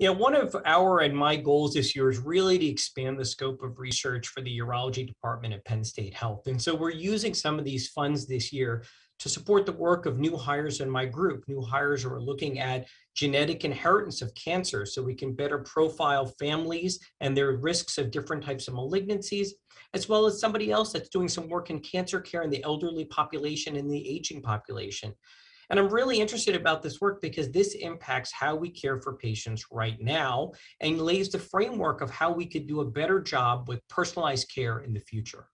Yeah, one of our and my goals this year is really to expand the scope of research for the urology department at Penn State Health. And so we're using some of these funds this year to support the work of new hires in my group. New hires who are looking at genetic inheritance of cancer so we can better profile families and their risks of different types of malignancies, as well as somebody else that's doing some work in cancer care in the elderly population and the aging population. And I'm really interested about this work because this impacts how we care for patients right now and lays the framework of how we could do a better job with personalized care in the future.